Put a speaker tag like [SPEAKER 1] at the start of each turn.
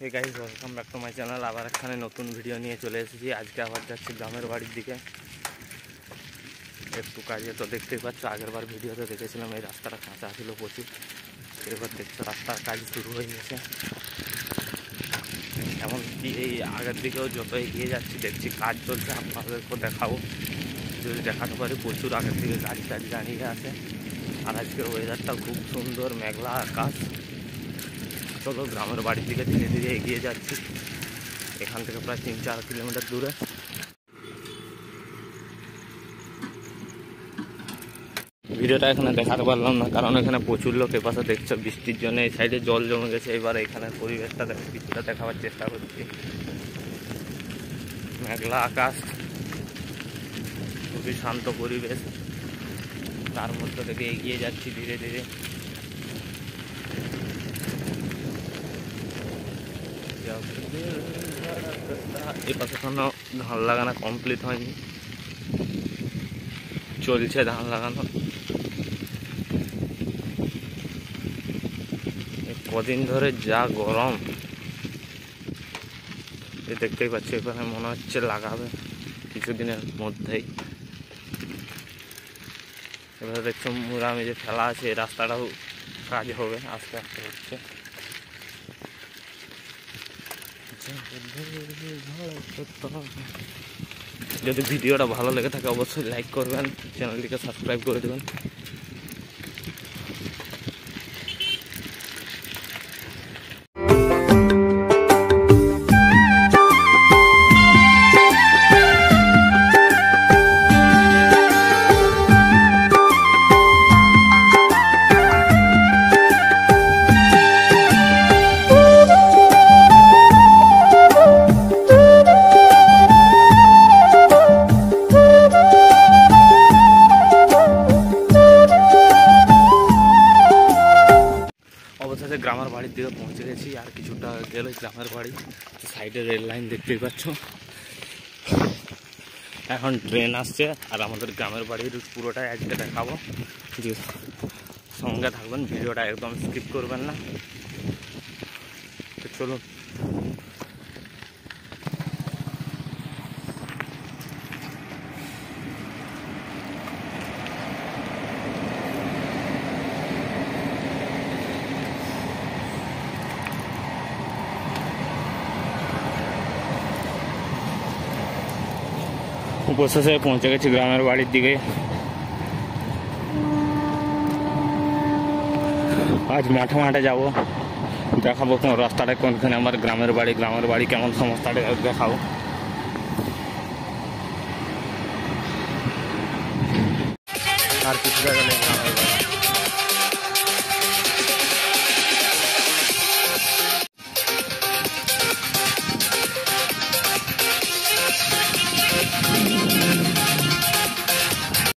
[SPEAKER 1] Hey guys welcome back to my channel আবার এখানে নতুন ভিডিও নিয়ে চলে এসেছি। আজকে আবার যাচ্ছি গ্রামের বাড়ির দিকে। একটু কাজে তো দেখতেই পাচ্ছ, আগের বার ভিডিওতে দেখেছিলাম এই রাস্তাটা কাঁচা ছিল প্রচুর। এবার দেখছ রাস্তার কাজ শুরু হয়ে গেছে। এমনকি এই আগের দিকেও যত এগিয়ে যাচ্ছি, দেখছি কাজ চলছে, আপনাদেরকেও দেখাবো। যদি দেখাতে পারি, প্রচুর আগের দিকে গাড়ি টাড়ি দাঁড়িয়ে আছে। আর আজকের ওয়েদারটা খুব সুন্দর, মেঘলা আকাশ। চলো গ্রামের বাড়ির দিকে ধীরে ধীরে এগিয়ে যাচ্ছি। এখান থেকে প্রায় তিন চার কিলোমিটার দূরে। ভিডিওটা এখানে দেখাতে পারলাম না, কারণ এখানে প্রচুর লোক এপাশে দেখছ, বৃষ্টির জন্য এই সাইডে জল জমে গেছে। এবার এখানে পরিবেশটা কিছুটা দেখাবার চেষ্টা করছি। মেঘলা আকাশ, খুবই শান্ত পরিবেশ। তার মধ্যে থেকে এগিয়ে যাচ্ছি ধীরে ধীরে। এ পাশে ধান লাগানো কমপ্লিট হয়নি। চলছে ধান লাগানো। কদিন ধরে যা গরম। এ দেখতেই পাচ্ছি, এখানে মনে হচ্ছে লাগাবে কিছুদিনের মধ্যেই। এবার দেখছ মুরামে যে ফেলা আছে, এই রাস্তাটাও কাজ হবে, আস্তে আস্তে হচ্ছে। যদি ভিডিওটা ভালো লেগে থাকে অবশ্যই লাইক করবেন চ্যানেলটিকে সাবস্ক্রাইব করে দেবেন। অবশেষে গ্রামের বাড়ির দিকে পৌঁছে গেছি, আর কিছুটা গেলে গ্রামের বাড়ি। সাইডে রেল লাইন দেখতেই পাচ্ছ। এখন ট্রেন আসছে, আর আমাদের গ্রামের বাড়ির পুরোটাই আজকে দেখাবো। যে সঙ্গে থাকবেন, ভিডিওটা একদম স্কিপ করবেন না। তো চলুন উপস্থিত পৌঁছে গেছি গ্রামের বাড়ির দিকে আজ মাঠে মাঠে যাব দেখাবো কোন রাস্তাটা কোনখানে আমার গ্রামের বাড়ি গ্রামের বাড়ি কেমন সমস্যাটা দেখাবো আর কিছু জায়গা নেই গ্রামের বাড়ি